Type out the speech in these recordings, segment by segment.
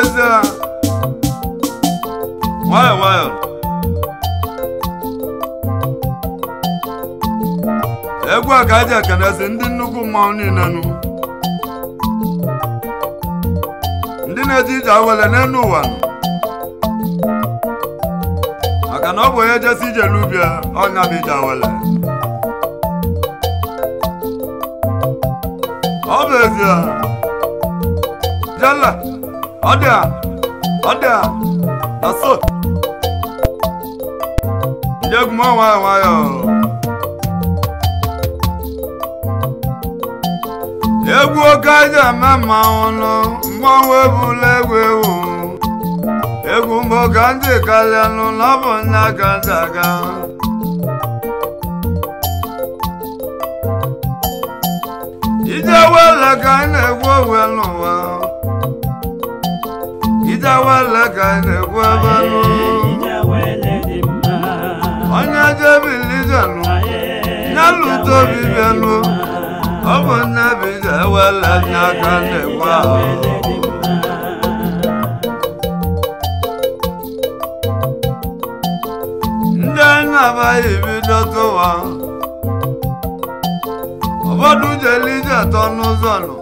ezie nwayọ nwayọ egwu a ka eji ekenezi ndị nnukwu mmanwụ niile nụ. Ndị na-eji ije awele n'elu ụwa nụ. Maka na ọ bụ onye jesi ije n'ubia ọnya bụ ije awele. Ọ bụ ezie. Jala. Ọ dị a ọ dị a na so ndị egwu m nwayọ nwayọ egwu oke aja eme mmanwụ nụ mmanwụ ebula egwu ewu egwu mbụ ka ndị kalịanụ na ọ bụ nya ka ndị aga ije wele ka anyị na-egwu owe ije wele ka anyị na-egwu ebe nụ onye jebilijenụ nyalụta obi bịanụ ọ bụ nne bụ ije wele nya ka na-egwu ahụ ndị anyị na-abaghị bido tụwa. Ụfọdụ jere ije atọ n'ụzọ nọ.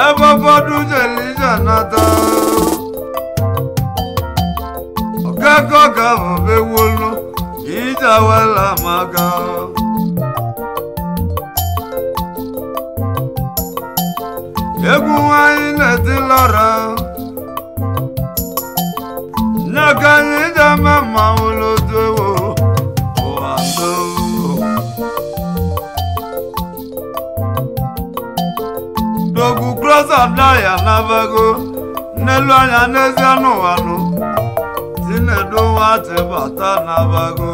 Ebe ụfọdụ jere ije nata ọkakọ ka bụ bewolu ije awela maka egwu nwanyị na-eti lọra n'aka anyị ji eme mmanwụ krosa daya nabago n'elu anya n'ezie n'ụwa nụ si na-edo nwa tịbata nabago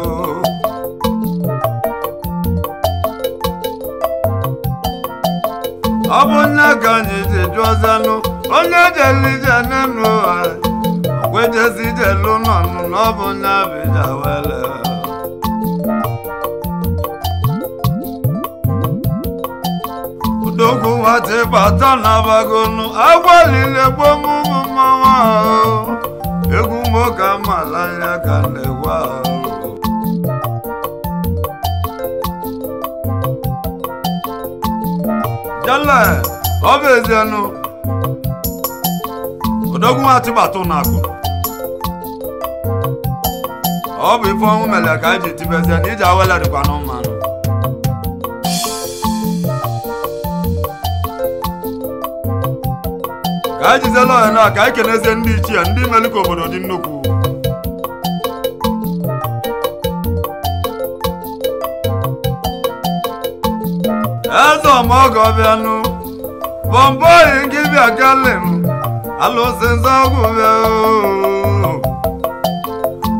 ọ bụ nne ka anyị ji jụọzanụ onye jelije n'enu ụwa kwejezi jelu nọnụ na ọ bụ nne abịja wele. Odogwu nwata bata na bagonu agwalile gbomụmụ mmanwụ ahụ egwu moka mala anya ka na-egwu ahụ jale ọ bụ ezienụ odogwu nwata bata na akụ ọ bụ ife ọnwụ mere ka anyị ji tibezie na iji awele dịkwa n'ụmanụ ka anyị jiziela ọya na ka anyị kenezie ndị ichie ndị melu ka obodo dị nnukwu. Eze ọmọgọ bịanụ bọmbọyi nke bịa galim alụsị nzọgwụ bịa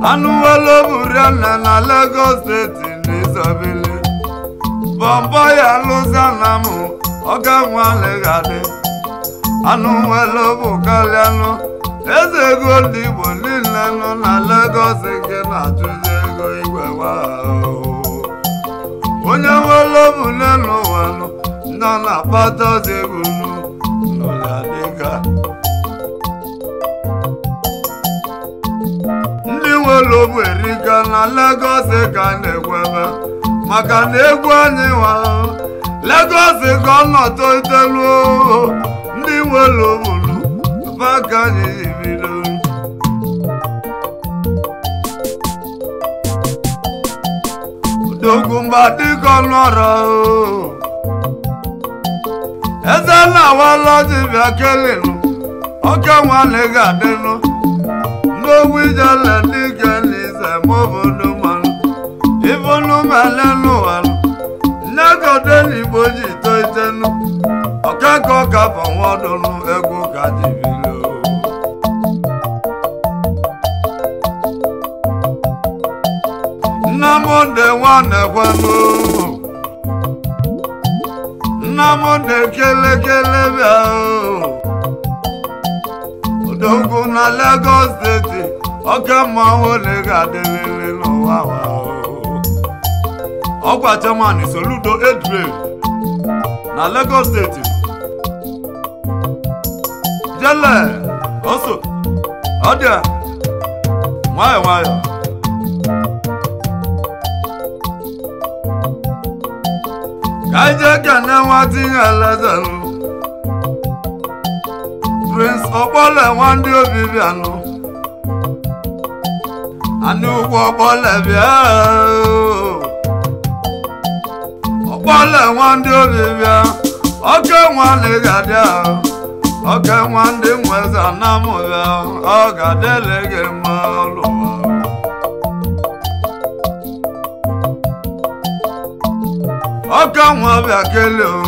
anụ welo na Lagos steeti n'izobili bọmbọ ya lụzana m ọga nwalegadi anụ welo bụ kalịanụ eze ego ndị Igbo niile nọ na Lagos nke na-achụzi ego igwe onye welo bụ n'elu ụwa nọ nọ na-akpata ozi egwu n'ụlọadịga ndị nwere ogbu erika na Lagos ka na-ekwebe maka na egwu anyị nwa Lagos ka ọ nọ toitelu ndị nwere ogbulu baka anyị ji bido dogumba dịka ọnọrọ eze na-awala dibịa kelenu ọka nwanne ga-adịnụ n'ogwu ijele dịka n'ize maobodo mmanụ. Ibunu melenu wanụ nnegodo n'igbo ji toitenu ọka bụ nwadụnụ egwu ka dibilo nnamdị nwanne kwenu nnamdị kelekele bịa. Odogwu na Lagos steeti ọka mmanwụ ole ga-adịrịrị n'ụwa wa ọgwa chairman Soludo Edre na Lagos steeti jele oso ọ dị a nwayọ nwayọ ka anyị jee kene nwa tinye elezenụ prince ọkpọle nwa ndị obi bịanụ anị ụgwọ ọkpọle bịa ọkpọle nwa ndị obi bịa oke nwa na ịgadị ahụ oke nwa ndị nweze anamụ bịa ọ ga-adịle gị mma ụlụwa ọka nwa bịa kelee o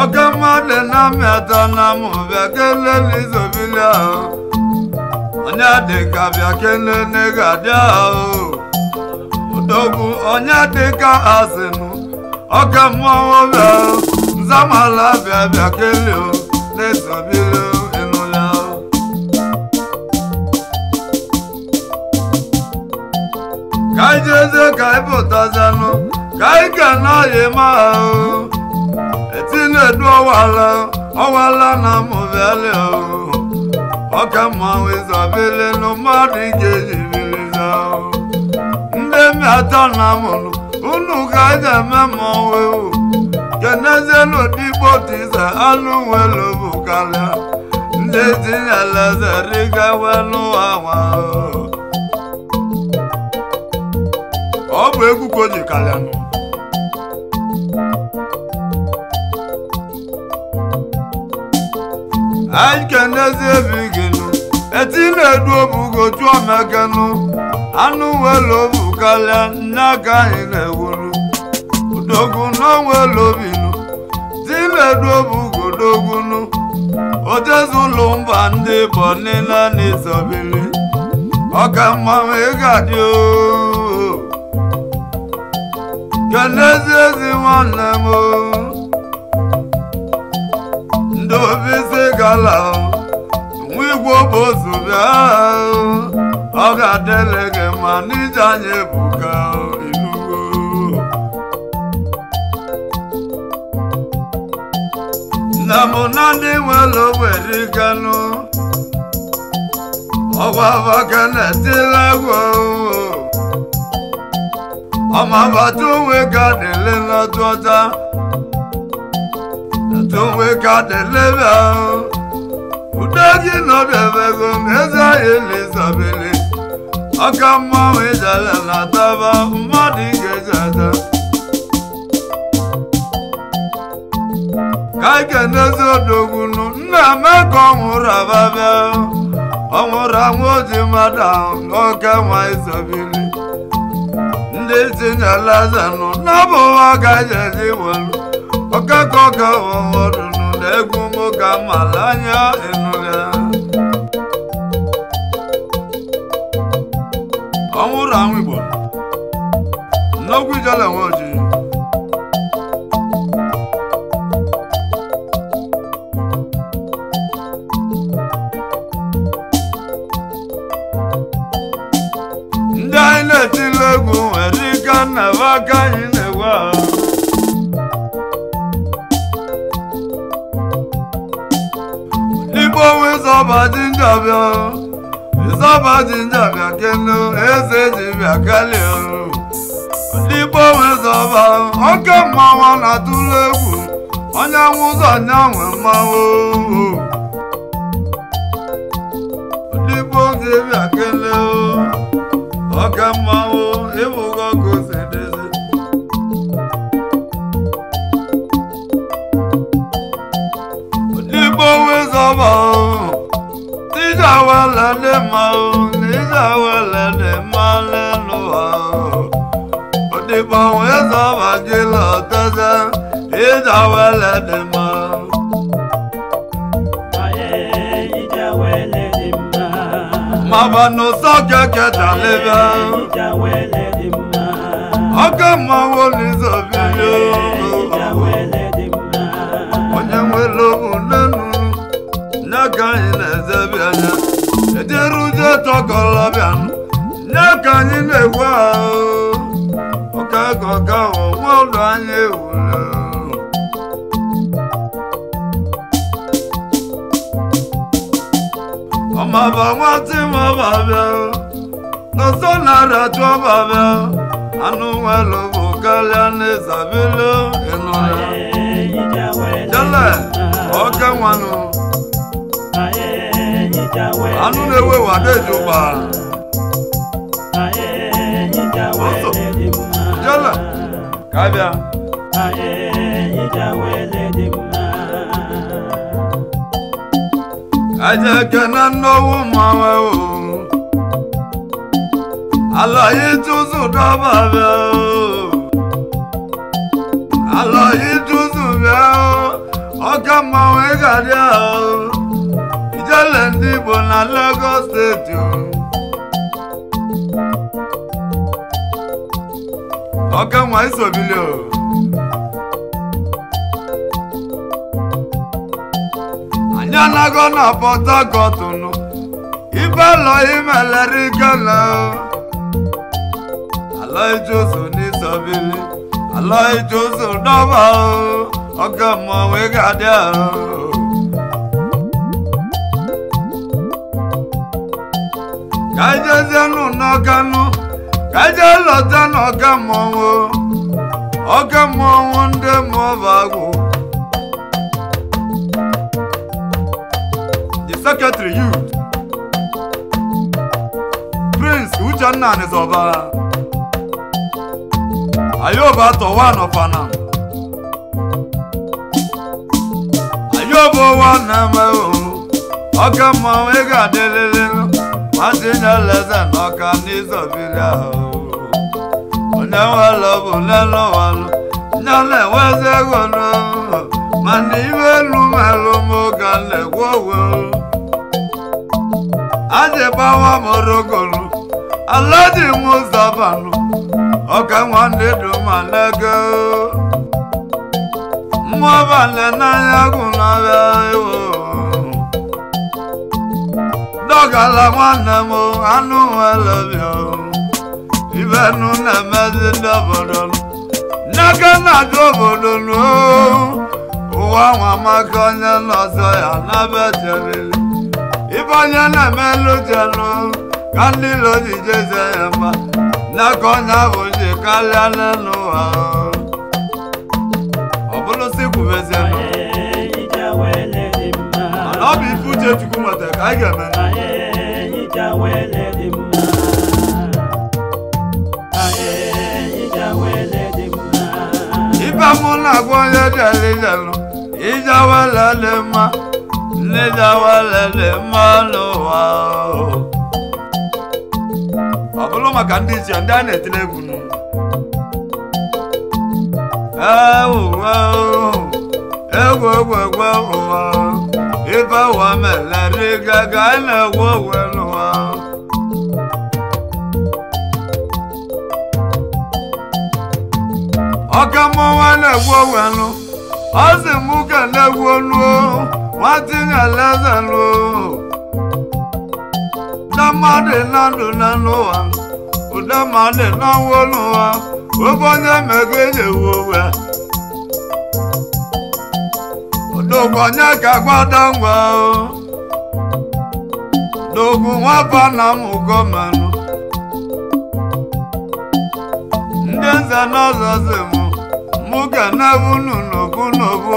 ọka mmadụ na mmịata na mụ bịa kelee n'izobili ahụ. Onye dị ka bịa kelee dị ahụ. Odogwu onye dị ka asịnụ ọka mmọnwụ bịa. Nzamala bịa bịa kelee o n'izobili ị nụla ka anyị jeze ka anyị pụtazanụ ka anyị ga n'ọyị ma ahụ etinedu ọwala ọwala na mụbịalị ahụ ọka mmanwụ ịzọbili nụ mmadụ ga-eji biliza ndị mịata na mụrụ unu ka anyị eme mmọnwụ ewu kenezienu dịgbo tiza anụ nwere bụ karịa. Ndị tinyela zeriga welu awa ọ bụ egwu ka o ji karịa nụ anyị kenezi ebi gịnụ eti na-edu obugo chụọ mekenụ anụ obu karịa nne anyị na-ewuru. Obugo dogwunu otezụlụ mba ndị bụ niile na-esobili ọka mmanwụ ịga dị kenezi ezi nwanne m ndị obi si gala nwa igwe obozu bịa ọ ga-adịle gị ma n'ije anyị ebuka nna m na ndị nwere ogberi kanụ ọgwa vakanetila egwu. Ọmabata onwe ka dịle n'ọtụọta tonwe ka dịle bịa ude gị nọdebego eze anyị elizabeli ọka mmanwụ ijele na taba mmadụ ga-eji ata ka anyị kenezi odogbunu nna eme ka ọ nwụrụ ababịa ọ nwụrụ anwụ oji mmadụ n'oke nwa izobili ndị tinyela eze nụ n'ọbụ nwa gaji eji welu ọkaka ọka na egwu nwoke mala anya ịnụga ọ nwụrụ anwụ igbo nnukwu ijele nwe ojii mmanwụ na-atụlụ egwu onye nwụzọ nyanwe mmanwụ. Igbo ji bịa kele oke mmanwụ ịbụgo ka dị mma Maba n'ụsọ keke talibia Oke mmanwụ n'izobiyo onye nwere obu n'enu nye ka anyị na-ezebi anya ejere uje tọkọlọbịa nye ka anyị na-egwu ahụ ọka ka ọka nwa ụlọ anyị ewule náírà tó bá bẹ anú wọn ló bò kálẹ̀ ní sàbílẹ̀ inú rẹ̀ jẹ́lẹ̀ ọ̀kẹ́ wọn nù anú na-ewe wàdé ìjọba jẹ́lẹ̀ kábíà kẹ́nẹ́ náwó máa wẹ̀ o. O. Àlàyé túnṣù bẹ́ o. Ọ̀kẹ́ máa wẹ̀ gàdí o. Ìjẹ́lẹ̀ ndị Igbo na Lagos steeti o. Ọ̀kẹ́ nwa isobili o. anyị anago na Port Harcourt nụ ibe lọ imeleri gele ala ijoso n'isobili ala ijoso dọba o. Ọ̀kẹ́ mmọnwụ ọka mmọnwụ ndị mụọbagwụ the secretary youth prince uchenna nizọba ayoba tọwa nọfana ayoba wa na-eme ọka mmọnwụ ị ga-adịrịrị nwatinye leze n'ọka n'izobiri ahụ onye nwere bụ lelu walụ nye na-enwezi ego n'ụlọ mana ibe elu merụ m ga na-egwu owe aji gbawa morogolu ala dị m ụzọbanụ ọka nwanne duma n'ego mmụọbale n'anya gwụ n'ọbịa ewo. Dọgala nwanne m anụ nwere bịa ibe nụ na-emezi ndị obodo n'aka na-ajụ obodo nụ ụwa nwa maka onye nọzọ ya na-ebe jerili ibe onye na-emelụ jelụ ka ndị ilo ji jeze ya mma. N'aka onye bụ ji karịa n'elu ụwa. Ọ kwubezienụ mana ọ bụ ife uche chukwu nweta ka anyị ga-eme ibe mụ na-agwa onye jelụ ijawele dị mma. Ndị jawele dị mma n'ụwa ọ bụrụ maka ndị ichie ndị a na-etiri egwu egwu egwu egwu ụwa ibe ụwa meleri gaga na-egwu ogwe n'ụwa ọka mmọnwa na-egwu ogwe nụ ọ sị mụ ka na-egwu olu nwatinye alaeze nụ ụda mmadụ na ndụ na n'ụwa ụda mmadụ na nwa n'ụwa obe onye mego eji ewu ogwe odogwu onye ka gbada ngwa dogwu nwaba na mụgo menụ ndị nze n'ọzọ si mụ mụ ga na-ebu n'obu n'obu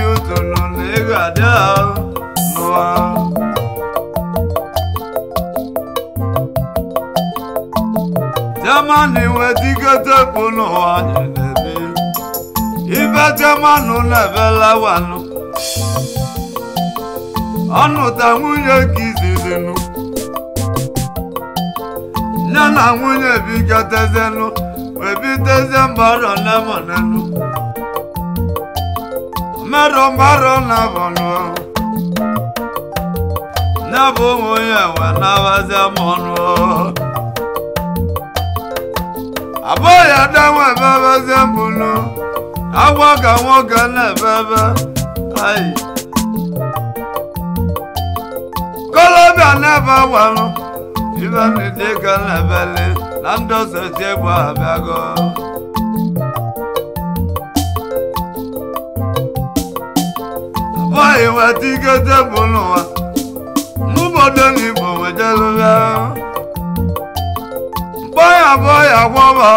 ahụ n'ụwa jamani wetigete bụ n'ụwa anyị na-ebi ibe ọnụta nwunye ka izizinu nne na nwunye biketezenu webitezie mbarọ mmerụ mbarọ na bọnụ ne bụ bụ nwunye nwe na-abazi m ọnụ abụghị ada nwe ebebezie mbunu agwa ka nwoke na-ebebe ayi kolobịa na-ebe gwanụ ibe ndị ka na-ebeli na ndị osochi egbu abịago abụghị nweta ike tebụl n'ụwa mụbodo na igbo nwejelụbịa bọya bọya gwọba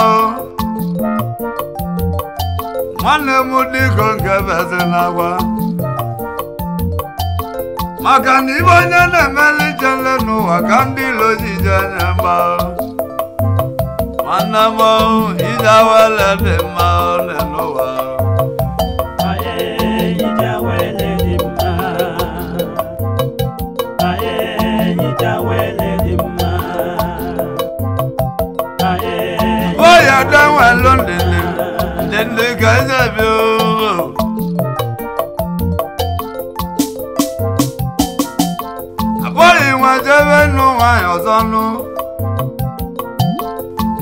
nwanne m dịko nke bezi na-agwa maka na ibe onye na-emeli jele n'ụwa ka ndị ilo jije anya mgba nwanne m ije awele dị mma ndịndị ka eze bi abụghị nwejebe nụ nwanyị ọzọ nụ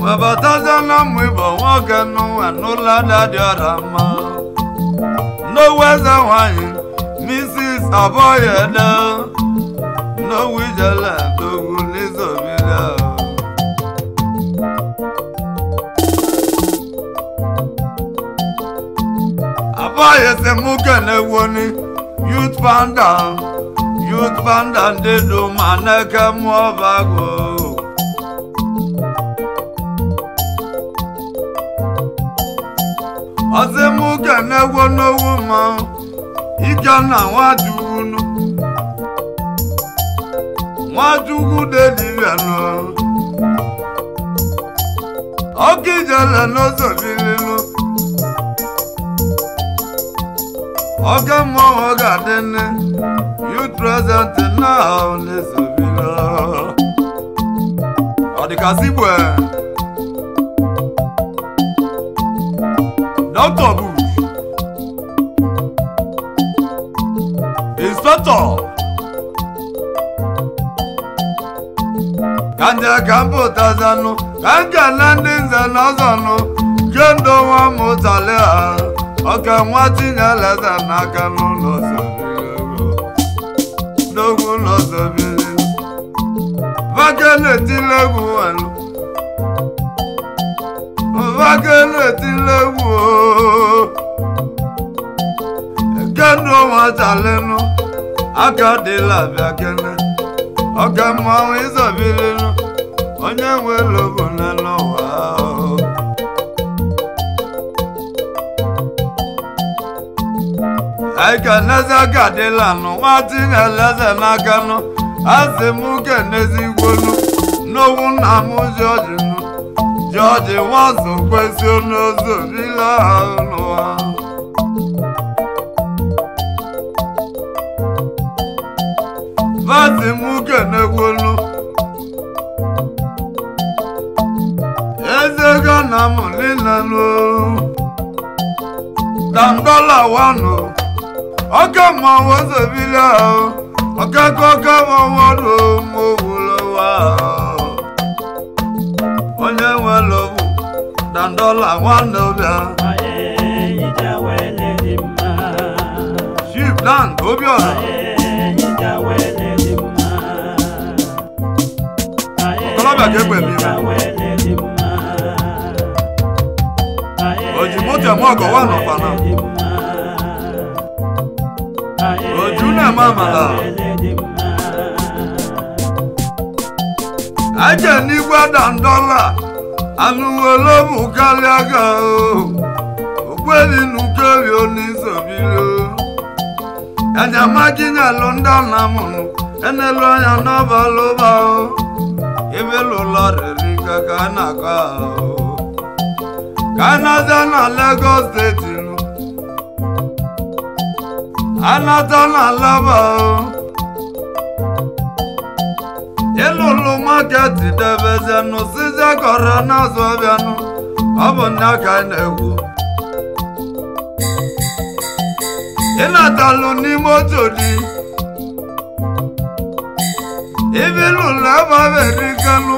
webatazie na mmụ igbo nwoke nụ n'ụlọ ada dị ọra mma n'owu eze nwanyị misis abụghị ede n'owu abụghị esemokwu na-ewoni youth panda youth panda ndị du ma n'eke mụọ bago ọsịmụke na-egwo n'owu ma ike na nwachukwu nwachukwu dedibenụ ọkụ ijele n'ụzọ bililu ọkẹ mmọnwụ ga-adị nne youth president now na-esobila ọ dịkasị igwe dr bush. Inspector. Ka nje ka m pụtazanụ ka m ndị nze na ha ọka nwa tinyere eze n'aka n'ụlọ n'ogwu ụlọ egwu welu vakele etile egwu chalenu aka dịla bịa kene ọka mmanwụ ịzọbilinu onye nwe lobo n'ụwa aikeneze gadịlanụ nwati na-eleze n'akanụ asị m kenezigwonu n'owu nna m jọji jọji nwazụ kwesị n'ozu bile ahụ n'ụwa vati m kenegwonu eze gana m niile wano ọkẹ mọ owó sèbílẹ o ọkẹ kọkẹ mọ owó ló mọ wúlò wá o onye nwe lobu dandola nwanne obia chief dan obiọra ọkọlọbịa ka egbe mmiri oji moto eme ọgọ wa n'ọfana na-eme amala aje n'igwe dandola anụwolobu karịa ga okweli nukeli onisobilo anyamaginyelu ndị anamụnụ enelu anya n'ọbalụba ebelụlọrịrị ka ka a na-akọ ka a na-aza na Lagos steeti nụ anata na laba ịlụlụ maketi debezienụ size kọrọ n'azụ ọbịanụ ọ bụ nne ka n'ime otu di ibilu lababerikanu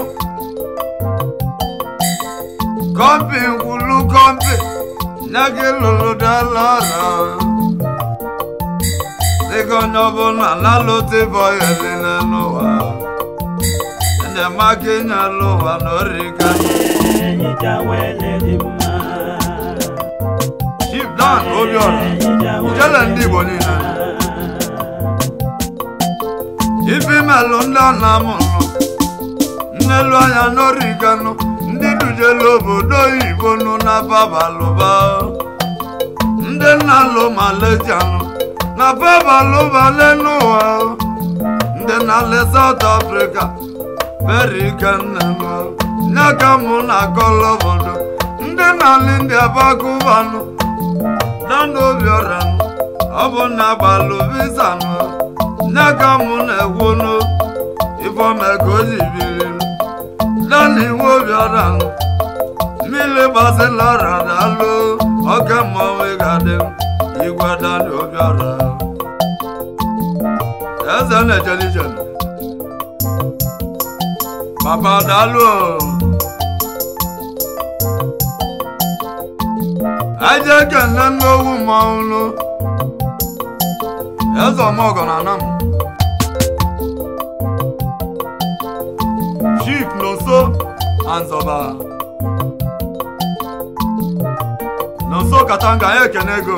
kọmpi nkwulu kọmpi nyagi lụrụ dalara dịka onye ọbụla na-alụta n'ụwa enyemaka ịnyalụ ụwa. Na orika chief dan ijele ndị igbo niile. Ife melụ ndị a na-amụrụ nnelu anya n'origanụ ndị dujelu obodo oyibo nụ na babalụba. Ndị nna lụ malejianụ na babalụba n'ụwa ndị na-ale South Africa berike nnenụ nye mụ na akọla ndị na-alị ndị abakubanụ dana obiọranụ ọ bụ na agbalụ ka mụ na-ekwunu ifeomeka o ji biri dana iwe obiọranụ mmiri gbasịla radalụ oke mmọnwụ gadị igwe dana obiọra eze na-ejelijele papa daalụ aje kene n'owu mmọnwụ eze ọmọgọ na anam. Chief n'oso anzọba n'oso katanga ya ekene go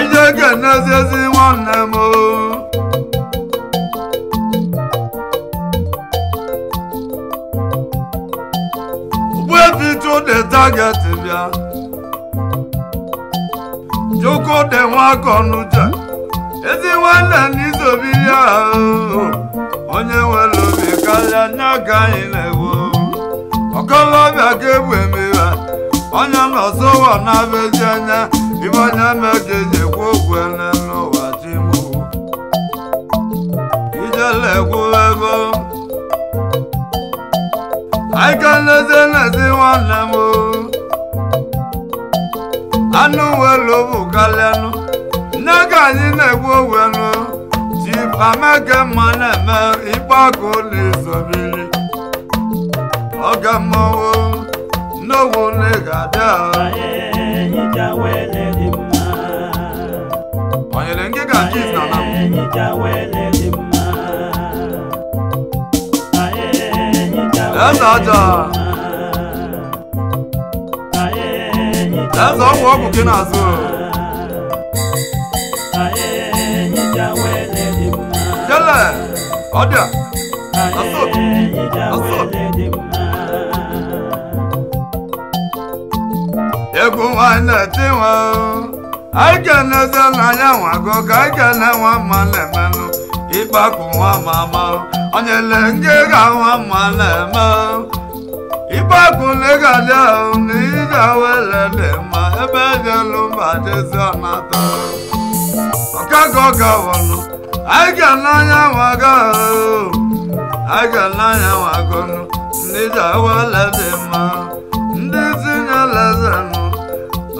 ije keneziezi nwanne m o. Ogbuefi Chude target bịa Chukwu dị nwa akọnuche ezi nwanne n'izobiri ahụ onye nwere obi karịa nya ka anyị na-ewu ọkọlọbịa ka egbu emeghe onye nọsọ ụwa na-abezi anya ibe onye mege ene n'ụwa chimụ ijele ekwu ego. Anyị ka nlezi nlezi nwanne m anụ welu bụ kalịanụ nne ka anyị na-egbu owenu chipameke mma na-eme ịgbakọ na-ezobiri oge mmọnwụ n'owu na-egade onyere ngịga jis na na eze aja eze ọgwụ ọgwụ gị n'azụ jele ọdịa asot asot egwu nwanyị na-eti anyị keneze n'anya nwago kene nwa mma mama onye le nke ga nwa mma na-eme. Ịkpakụ legadị ahụ na ije wele dị mma ebe ejelu mba jezi ọnata. Ọkago gawọnụ anyị kene anya nwago anyị kene anya nwagonu ndị ije wele dị mma.